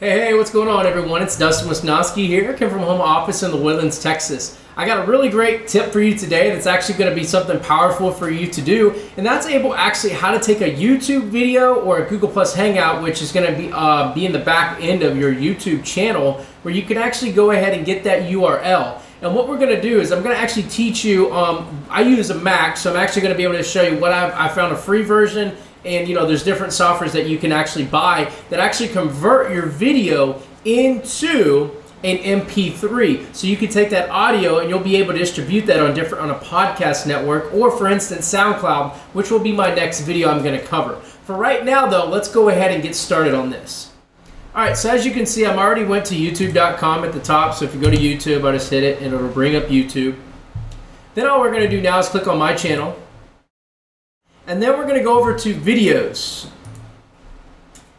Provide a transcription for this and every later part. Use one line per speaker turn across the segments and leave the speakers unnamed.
Hey, hey, what's going on, everyone? It's Dustin Wisnowski here. I come from home office in the Woodlands, Texas. I got a really great tip for you today that's actually going to be something powerful for you to do, and that's able actually how to take a YouTube video or a Google Plus Hangout, which is going to be uh, be in the back end of your YouTube channel, where you can actually go ahead and get that URL. And what we're going to do is I'm going to actually teach you. Um, I use a Mac, so I'm actually going to be able to show you what I've, I found a free version and you know there's different softwares that you can actually buy that actually convert your video into an MP3. So you can take that audio and you'll be able to distribute that on different on a podcast network or for instance SoundCloud, which will be my next video I'm going to cover. For right now though, let's go ahead and get started on this. All right, so as you can see, I'm already went to youtube.com at the top. So if you go to YouTube, I just hit it and it'll bring up YouTube. Then all we're going to do now is click on my channel. And then we're going to go over to videos.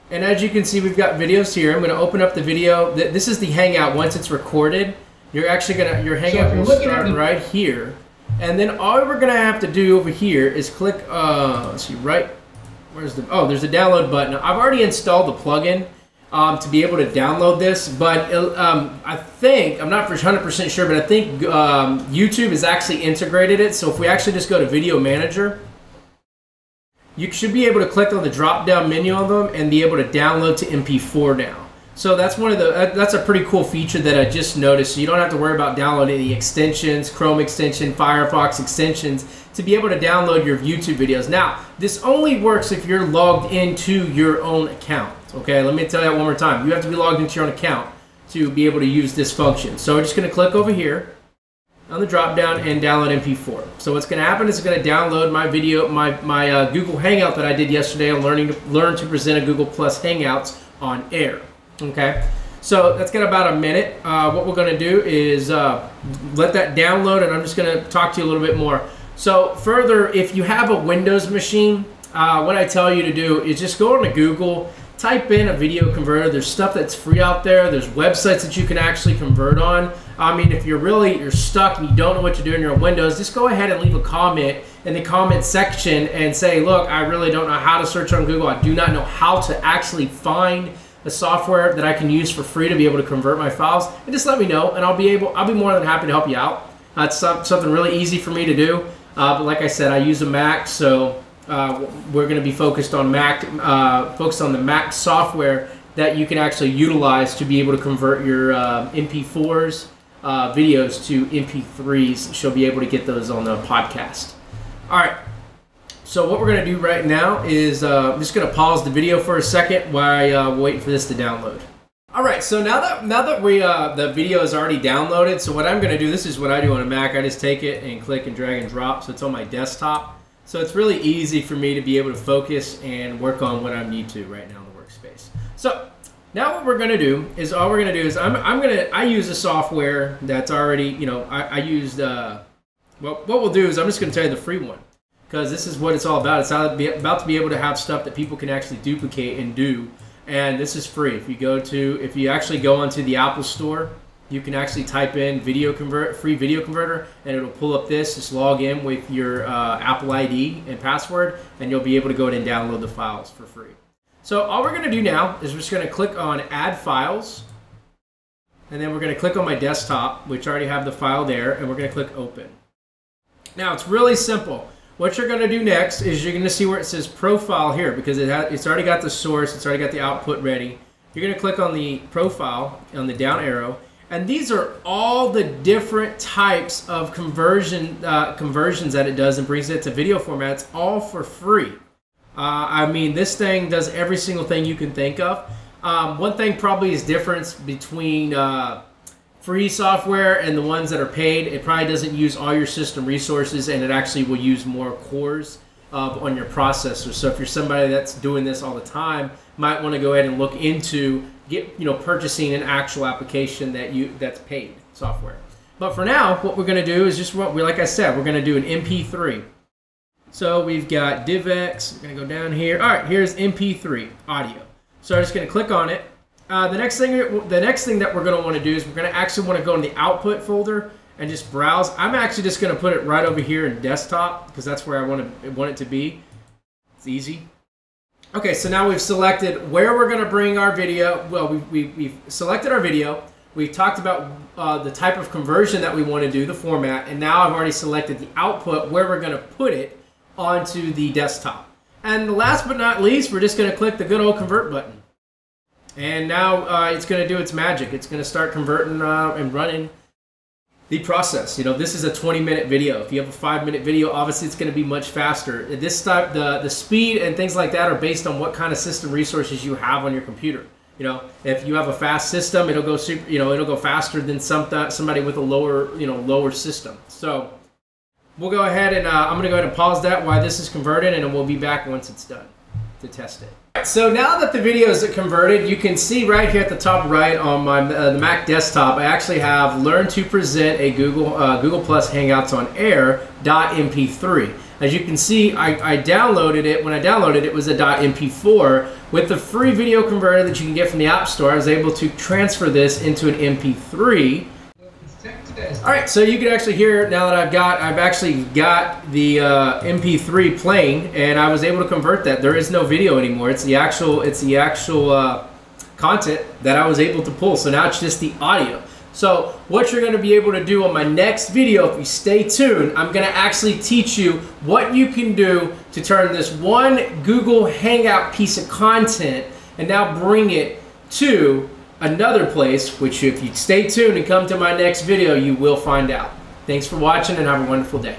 And as you can see, we've got videos here. I'm going to open up the video. This is the Hangout once it's recorded. You're actually going to, your Hangout will start right here. And then all we're going to have to do over here is click, uh, let's see, right, where's the, oh, there's a download button. I've already installed the plugin um, to be able to download this, but um, I think, I'm not 100% sure, but I think um, YouTube has actually integrated it. So if we actually just go to Video Manager, you should be able to click on the drop down menu on them and be able to download to MP4 now. So that's one of the that's a pretty cool feature that I just noticed. So you don't have to worry about downloading the extensions, Chrome extension, Firefox extensions to be able to download your YouTube videos. Now, this only works if you're logged into your own account. Okay, let me tell you that one more time. You have to be logged into your own account to be able to use this function. So we're just going to click over here on the drop down and download MP4. So what's going to happen is it's going to download my video, my, my uh, Google Hangout that I did yesterday on learning to learn to present a Google Plus Hangouts on air. Okay, so that's got about a minute. Uh, what we're going to do is uh, let that download, and I'm just going to talk to you a little bit more. So further, if you have a Windows machine, uh, what I tell you to do is just go into Google type in a video converter. There's stuff that's free out there. There's websites that you can actually convert on. I mean, if you're really you're stuck and you don't know what to do in your Windows, just go ahead and leave a comment in the comment section and say, look, I really don't know how to search on Google. I do not know how to actually find a software that I can use for free to be able to convert my files. And just let me know, and I'll be able. I'll be more than happy to help you out. That's something really easy for me to do. Uh, but like I said, I use a Mac, so uh, we're going to be focused on Mac, uh, focused on the Mac software that you can actually utilize to be able to convert your uh, MP4s uh, videos to MP3s. She'll be able to get those on the podcast. All right. So what we're going to do right now is uh, I'm just going to pause the video for a second while I uh, wait for this to download. All right, so now that now that we uh, the video is already downloaded, so what I'm going to do, this is what I do on a Mac. I just take it and click and drag and drop, so it's on my desktop. So it's really easy for me to be able to focus and work on what I need to right now in the workspace. So now what we're going to do is all we're going to do is I'm, I'm going to, I use a software that's already, you know, I, I used, uh, well, what we'll do is I'm just going to tell you the free one because this is what it's all about. It's about to be able to have stuff that people can actually duplicate and do. And this is free. If you go to, if you actually go onto the Apple Store, you can actually type in video convert free video converter and it'll pull up this just log in with your uh, apple id and password and you'll be able to go in and download the files for free. So all we're going to do now is we're just going to click on add files and then we're going to click on my desktop which already have the file there and we're going to click open. Now it's really simple. What you're going to do next is you're going to see where it says profile here because it it's already got the source it's already got the output ready. You're going to click on the profile on the down arrow and these are all the different types of conversion uh, conversions that it does and brings it to video formats, all for free. Uh, I mean, this thing does every single thing you can think of. Um, one thing probably is difference between uh, free software and the ones that are paid. It probably doesn't use all your system resources, and it actually will use more cores on your processor. So if you're somebody that's doing this all the time, might want to go ahead and look into get you know purchasing an actual application that you that's paid software. But for now, what we're going to do is just what we like I said, we're going to do an MP3. So we've got DivX. We're going to go down here. All right, here's MP3 audio. So I'm just going to click on it. Uh, the next thing the next thing that we're going to want to do is we're going to actually want to go in the output folder and just browse. I'm actually just going to put it right over here in desktop because that's where I want to want it to be. It's easy. Okay, so now we've selected where we're going to bring our video. Well, we, we, we've selected our video. We've talked about uh, the type of conversion that we want to do, the format, and now I've already selected the output where we're going to put it onto the desktop. And last but not least, we're just going to click the good old convert button. And now uh, it's going to do its magic. It's going to start converting uh, and running the process. You know, this is a 20 minute video. If you have a five minute video, obviously it's going to be much faster. This type, the the speed and things like that are based on what kind of system resources you have on your computer. You know, if you have a fast system, it'll go super. You know, it'll go faster than some somebody with a lower you know lower system. So we'll go ahead and uh, I'm going to go ahead and pause that while this is converted, and we'll be back once it's done to test it. So now that the video is converted, you can see right here at the top right on my uh, the Mac desktop, I actually have learned to present a Google uh, Google Plus Hangouts on Air .mp3. As you can see, I, I downloaded it. When I downloaded it, it was a .mp4. With the free video converter that you can get from the App Store, I was able to transfer this into an MP3 all right, so you can actually hear now that I've got, I've actually got the uh, MP3 playing, and I was able to convert that. There is no video anymore. It's the actual, it's the actual uh, content that I was able to pull. So now it's just the audio. So what you're going to be able to do on my next video, if you stay tuned, I'm going to actually teach you what you can do to turn this one Google Hangout piece of content and now bring it to another place, which if you stay tuned and come to my next video, you will find out. Thanks for watching and have a wonderful day.